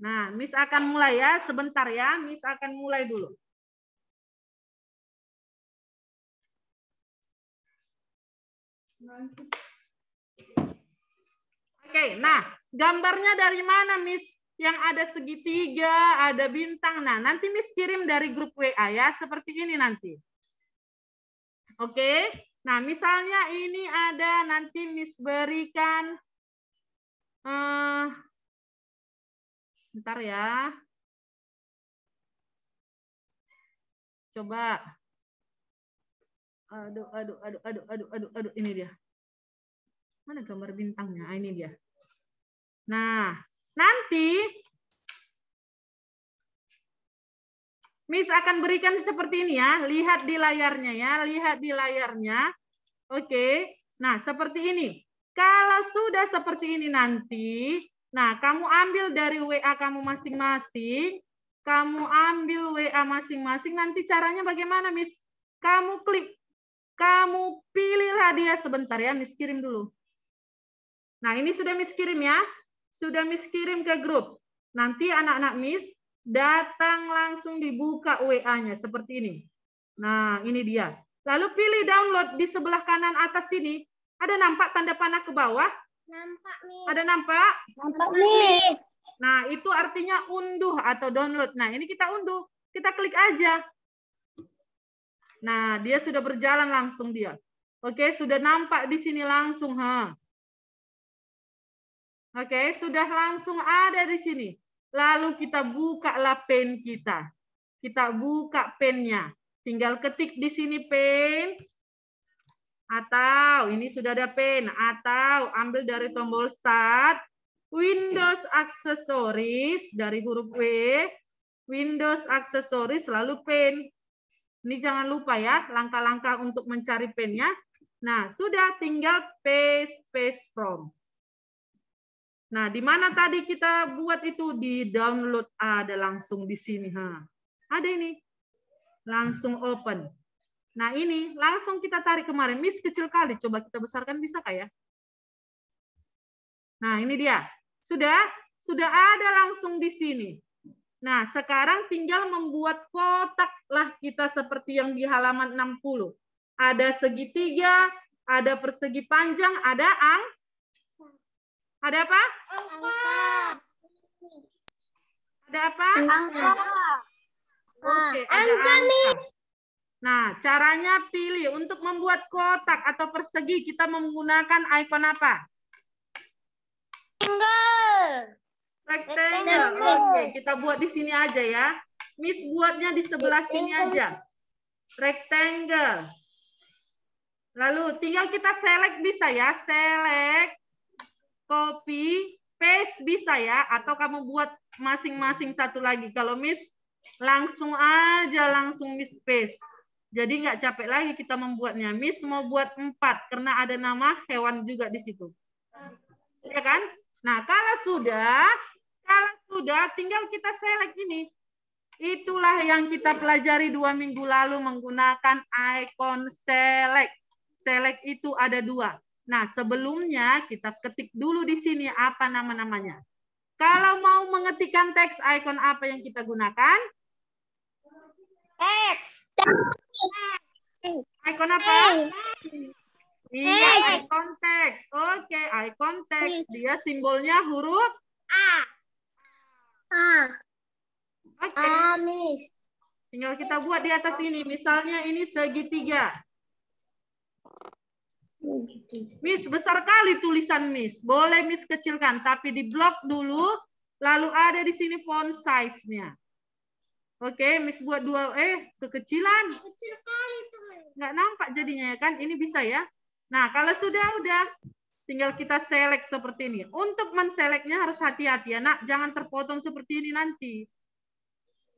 Nah, Miss akan mulai ya. Sebentar ya. Miss akan mulai dulu. Oke, nah gambarnya dari mana, Miss? Yang ada segitiga, ada bintang. Nah, nanti Miss kirim dari grup WA ya, seperti ini nanti. Oke, nah misalnya ini ada nanti Miss berikan eh, Bentar ya. Coba. Aduh, aduh, aduh, aduh, aduh, aduh, aduh, ini dia. Mana gambar bintangnya? Ah, ini dia. Nah, nanti Miss akan berikan seperti ini ya. Lihat di layarnya ya, lihat di layarnya. Oke. Nah, seperti ini. Kalau sudah seperti ini nanti, Nah, kamu ambil dari WA kamu masing-masing, kamu ambil WA masing-masing, nanti caranya bagaimana, Miss? Kamu klik, kamu pilihlah dia sebentar ya, Miss kirim dulu. Nah, ini sudah Miss kirim ya. Sudah Miss kirim ke grup. Nanti anak-anak Miss datang langsung dibuka WA-nya seperti ini. Nah, ini dia. Lalu pilih download di sebelah kanan atas sini. Ada nampak tanda panah ke bawah? Nampak, Miss. Ada nampak? Nampak, Miss. Nah, itu artinya unduh atau download. Nah, ini kita unduh. Kita klik aja. Nah, dia sudah berjalan langsung dia. Oke, sudah nampak di sini langsung. Ha. Oke, sudah langsung ada di sini. Lalu kita buka lah pen kita. Kita buka pennya. Tinggal ketik di sini pen. Atau ini sudah ada pen. Atau ambil dari tombol start. Windows Accessories dari huruf W. Windows Accessories lalu pen. Ini jangan lupa ya, langkah-langkah untuk mencari pennya. Nah, sudah tinggal paste paste from. Nah, di mana tadi kita buat itu di download ada langsung di sini, ha. Ada ini. Langsung open. Nah ini langsung kita tarik kemarin. Miss kecil kali. Coba kita besarkan bisa kayak? Ya? Nah ini dia. Sudah? Sudah ada langsung di sini. Nah sekarang tinggal membuat kotak lah kita seperti yang di halaman 60. Ada segitiga, ada persegi panjang, ada ang. Ada apa? Angka. Ada apa? Angka. Oke, ada angka. Nah, caranya pilih untuk membuat kotak atau persegi kita menggunakan ikon apa? Rectangle. Rectangle. Oke, kita buat di sini aja ya. Miss buatnya di sebelah sini aja. Rectangle. Lalu tinggal kita select bisa ya, select, copy, paste bisa ya, atau kamu buat masing-masing satu lagi. Kalau Miss langsung aja langsung Miss paste. Jadi nggak capek lagi kita membuatnya. Miss mau buat empat karena ada nama hewan juga di situ. Ya kan? Nah, kalau sudah, kalau sudah tinggal kita select ini. Itulah yang kita pelajari dua minggu lalu menggunakan icon select. Select itu ada dua. Nah, sebelumnya kita ketik dulu di sini apa nama-namanya. Kalau mau mengetikkan teks icon apa yang kita gunakan? Teks. Icon apa? Iya, icon text. Oke, icon text. Dia simbolnya huruf A. A. Oke. Miss. Tinggal kita buat di atas ini. Misalnya ini segitiga. Miss, besar kali tulisan Miss. Boleh Miss kecilkan, tapi di blok dulu, lalu ada di sini font size-nya. Oke, Miss buat dua, eh kekecilan. Kecil kali tuh. Nggak nampak jadinya ya kan? Ini bisa ya. Nah, kalau sudah, udah. Tinggal kita select seperti ini. Untuk menseleknya harus hati-hati ya, nak. Jangan terpotong seperti ini nanti.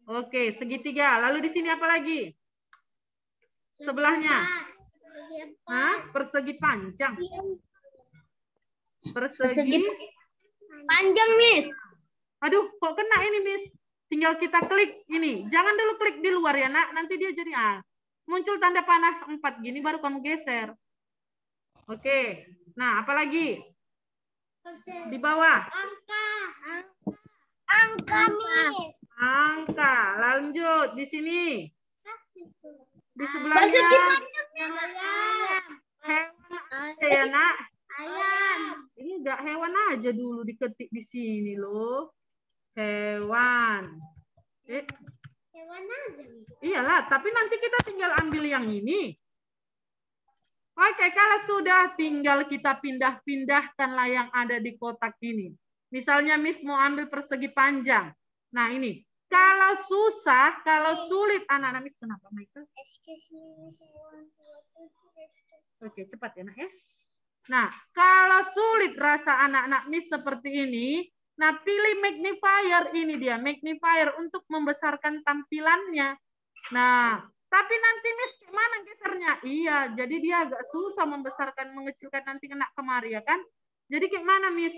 Oke, segitiga. Lalu di sini apa lagi? Sebelahnya. Hah? Persegi panjang. Persegi. Panjang, Miss. Aduh, kok kena ini, Miss? Tinggal kita klik ini. Jangan dulu klik di luar ya, nak. Nanti dia jadi ah. Muncul tanda panas 4 gini baru kamu geser. Oke. Nah, apalagi? Di bawah. Angka. Angka. Angka, Miss. Angka. Lanjut di sini. Di sebelahnya hewan ya nak. Ayam. Ini enggak hewan aja dulu diketik di sini loh. Hewan. Eh, Hewan aja. Iyalah, tapi nanti kita tinggal ambil yang ini. Oke, kalau sudah tinggal kita pindah-pindahkanlah yang ada di kotak ini. Misalnya Miss mau ambil persegi panjang. Nah ini, kalau susah, kalau sulit anak-anak Miss kenapa Michael? Oke, cepat ya nak ya. Nah, kalau sulit rasa anak-anak Miss seperti ini, nah pilih magnifier ini dia, magnifier untuk membesarkan tampilannya. Nah, tapi nanti Miss mana gesernya? Iya, jadi dia agak susah membesarkan, mengecilkan nanti kena kemari ya kan? Jadi kayak mana Miss?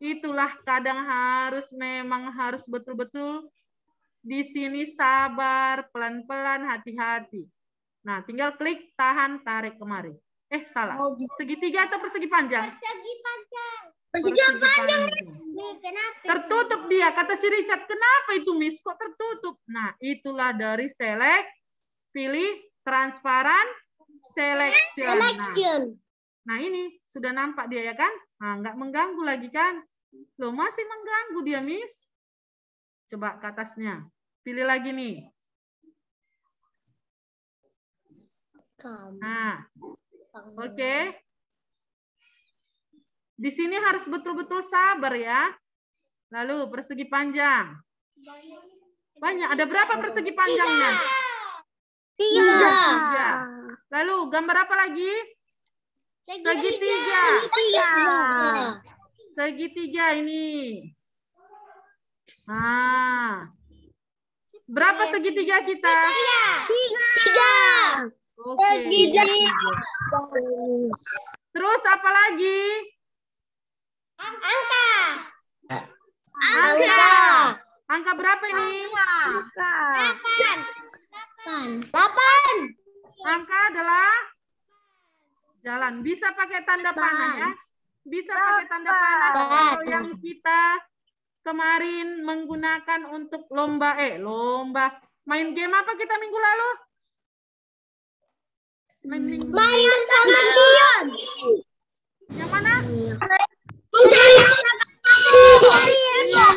Itulah kadang harus memang harus betul-betul di sini sabar, pelan-pelan, hati-hati. Nah, tinggal klik, tahan, tarik kemari. Eh, salah. Segitiga atau persegi panjang? Persegi panjang. Persegi kenapa? Tertutup dia, kata si Richard. Kenapa itu, Miss? Kok tertutup? Nah, itulah dari select, pilih, transparan, selection. Nah, Selection. nah, ini sudah nampak dia ya kan? Nah, nggak mengganggu lagi kan? Loh, masih mengganggu dia, Miss. Coba ke atasnya. Pilih lagi nih. Nah, oke. Di sini harus betul-betul sabar ya. Lalu persegi panjang. Banyak. Ada berapa persegi panjangnya? Tiga. Tiga. Lalu gambar apa lagi? Segitiga. Tiga. Segitiga ini. Nah. Berapa segitiga kita? Tiga. Oke. Segitiga. Terus apa lagi? Angka. Angka. Angka berapa ini? Delapan. Delapan. Angka adalah jalan. Bisa pakai tanda panah ya. Bisa pakai tanda panah kalau yang kita kemarin menggunakan untuk lomba eh lomba main game apa kita minggu lalu? Main minggu Main sama Dion. yang mana? Mencari Iya.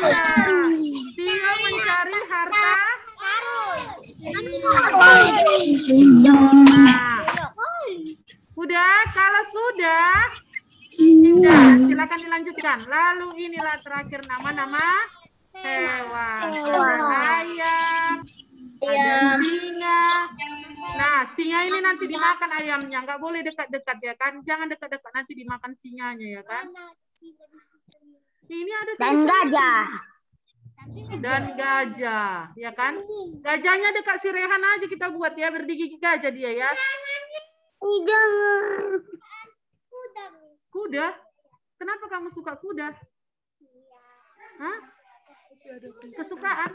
Tio mencari harta. Nah, udah kalau sudah Sudah, silakan dilanjutkan. Lalu inilah terakhir nama-nama hewan. Ada ayam, ada singa. Nah, singa ini nanti dimakan ayamnya. Nggak boleh dekat-dekat ya kan? Jangan dekat-dekat nanti dimakan singanya ya kan? Ini ada Dan gajah. dan gajah, ya kan? Gajahnya dekat si Rehan aja kita buat ya, berdigigi gajah dia ya. Jangan. Kuda? Kenapa kamu suka kuda? Hah? Kesukaan?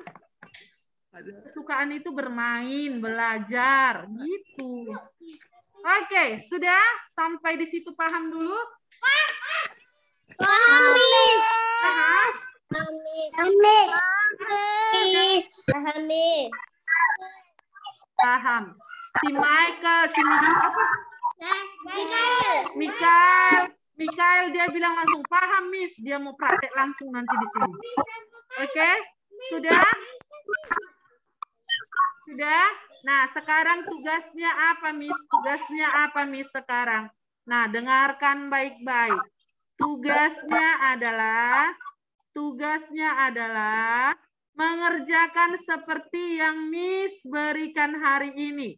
Kesukaan itu bermain, belajar, gitu. Oke, sudah sampai di situ paham dulu? Hamis. Paham? Hamis. Hamis. Hamis. Paham. Si Michael, si Mikael, apa? Mikael, Mikael dia bilang langsung paham, Miss. Dia mau praktek langsung nanti di sini. Oke, sudah? Sudah? Nah, sekarang tugasnya apa, Miss? Tugasnya apa, Miss, sekarang? Nah, dengarkan baik-baik. Tugasnya adalah tugasnya adalah mengerjakan seperti yang Miss berikan hari ini.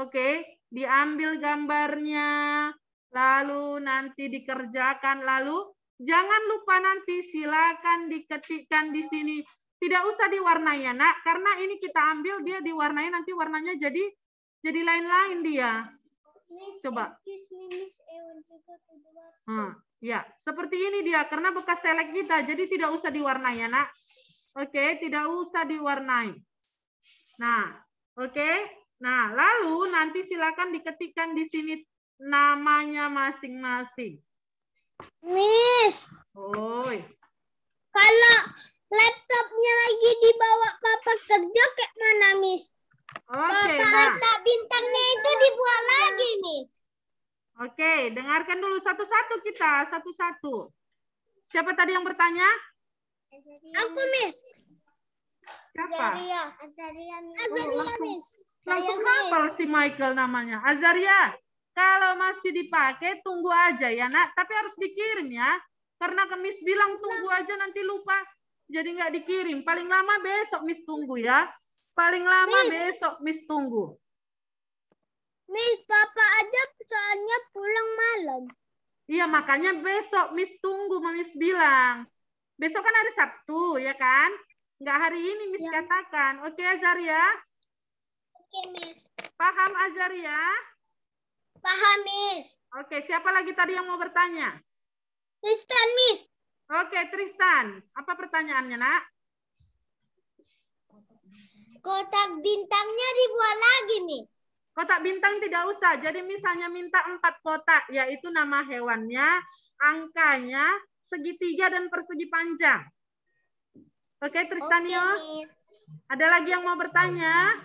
Oke, diambil gambarnya, lalu nanti dikerjakan, lalu jangan lupa nanti silakan diketikkan di sini. Tidak usah diwarnai ya, Nak, karena ini kita ambil dia diwarnai nanti warnanya jadi jadi lain-lain dia. Coba. Hmm, ya, seperti ini dia karena bekas selek kita, jadi tidak usah diwarnai ya, Nak. Oke, tidak usah diwarnai. Nah, oke. Nah, lalu nanti silakan diketikkan di sini namanya masing-masing. Miss, Oi. kalau Laptopnya lagi dibawa papa kerja kayak mana, Miss? Oke, Papa nah. ada bintangnya itu dibuat lagi, Miss. Oke, dulu satu-satu kita, satu-satu. Siapa tadi yang bertanya? Aku, Miss. Siapa? Azaria. Azaria, Miss. Oh, Azaria, langsung- Miss. Langsung hafal si Michael namanya. Azaria, kalau masih dipakai tunggu aja ya nak, tapi harus dikirim ya. Karena ke Miss bilang tunggu aja nanti lupa. Jadi nggak dikirim. Paling lama besok Miss tunggu ya. Paling lama besok Miss tunggu. Miss, papa aja soalnya pulang malam. Iya makanya besok Miss tunggu Miss bilang. Besok kan hari Sabtu ya kan? Nggak hari ini Miss Ya. katakan. Oke Azaria, Oke, Miss. paham Azaria? Paham, Miss. Oke, siapa lagi tadi yang mau bertanya? Tristan, Miss. Oke, Tristan. Apa pertanyaannya, nak? Kotak bintangnya dibuat lagi, Miss. Kotak bintang tidak usah. Jadi misalnya minta empat kotak, yaitu nama hewannya, angkanya, segitiga, dan persegi panjang. Oke, Tristanio. Miss. Ada lagi yang mau bertanya?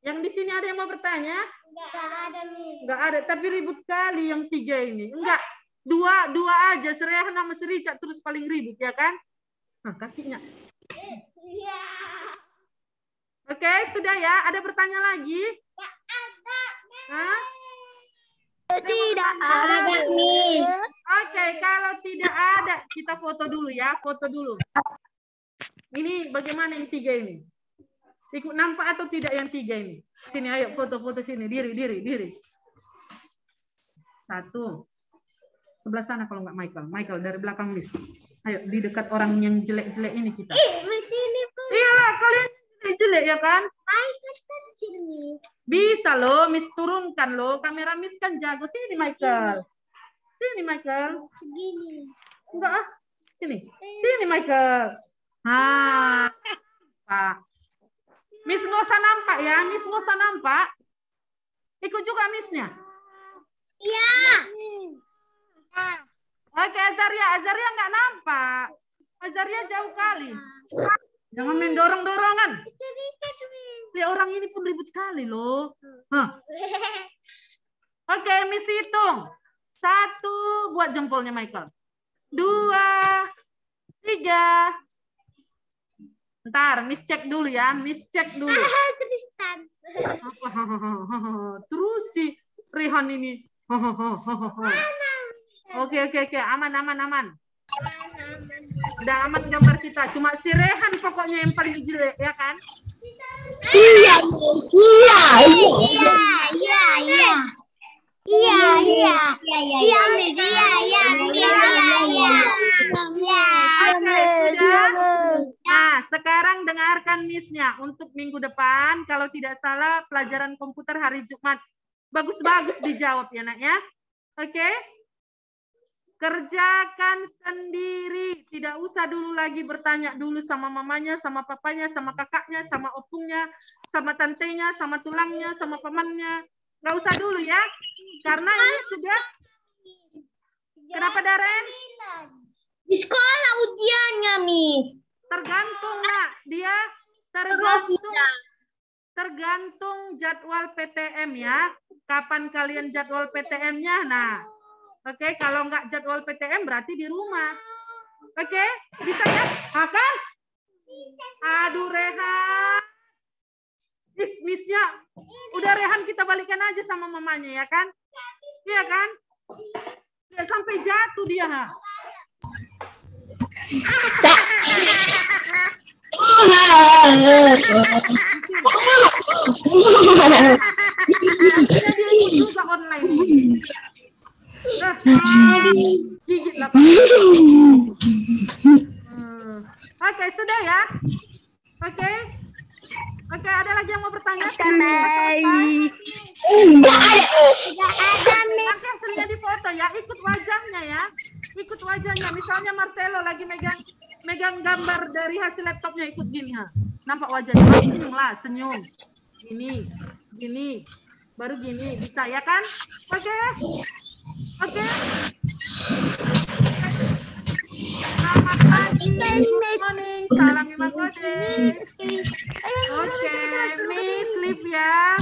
Yang di sini ada yang mau bertanya? Enggak ada, Miss. Enggak ada, tapi ribut kali yang tiga ini. Enggak, dua dua aja. Serehan sama Serica terus paling ribut, ya kan? Nah, kakinya. Iya. Oke, sudah ya. Ada pertanyaan lagi? Enggak ada. Hah? Tidak ada, Miss. Oke, kalau tidak ada, kita foto dulu ya. Foto dulu. Ini bagaimana yang tiga ini? Ikut nampak atau tidak yang tiga ini? Sini, ayo foto-foto sini. Diri, diri, diri. Satu. Sebelah sana kalau nggak Michael. Michael dari belakang Miss. Ayo, di dekat orang yang jelek-jelek ini kita. Miss ini pun. Iyalah, kalian jelek-jelek ya kan? Bisa loh, Miss turunkan loh. Kamera Miss kan jago. Sini Michael. Sini Michael. Segini. Enggak ah. Sini. Sini Michael. Ah. Pak. Miss nggak usah nampak ya. Miss nggak usah nampak. Ikut juga Missnya. Iya. Oke Azaria. Azaria nggak nampak. Azaria jauh kali. Jangan main dorong-dorongan. Lihat orang ini pun ribut kali loh. Hah. Oke, Miss hitung. Satu, buat jempolnya Michael. Dua, tiga. Ntar, Miss cek dulu ya. Miss cek dulu. Tristan. Terus si Rehan ini. Oke, oke, oke. Aman, aman, aman. Udah aman gambar kita. Cuma si Rehan pokoknya yang paling jelek, ya kan? Iya, iya, iya, iya, iya. Iya, iya, iya, iya, Miss. Iya, iya, Miss. Iya, iya. Iya. Oke, sudah. Nah, sekarang dengarkan Miss-nya. Untuk minggu depan, kalau tidak salah, pelajaran komputer hari Jumat. Bagus-bagus dijawab ya, nak ya. Oke? Kerjakan sendiri. Tidak usah dulu lagi bertanya dulu sama mamanya, sama papanya, sama kakaknya, sama opungnya, sama tantenya, sama tulangnya, sama pamannya. Nggak usah dulu ya. Karena ini sudah... Kenapa, Daren? Di sekolah ujiannya, Miss. Tergantung, nak. Dia tergantung tergantung jadwal PTM ya. Kapan kalian jadwal PTM-nya? Nah, oke. Kalau nggak jadwal PTM berarti di rumah. Oke, bisa ya? Makan? Aduh, Rehan. Miss, miss-nya. Udah Rehan kita balikan aja sama mamanya ya kan? Iya kan? Ya, sampai jatuh dia. Ha. Bisa dia ikut juga online ini. Nah, gigit. Pak. Hmm. Oke, sudah ya. Oke. Oke, ada lagi yang mau bertanya? Enggak ada, ada, Miss. Nanti hasilnya di foto ya, ikut wajahnya ya. Ikut wajahnya. Misalnya Marcelo lagi megang megang gambar dari hasil laptopnya ikut gini ha. Nampak wajahnya, Ah, senyum lah, senyum. Gini, gini. Baru gini, bisa ya kan? Oke. Oke. Good morning. Salam Imam Kode. Oke, Miss Liv ya.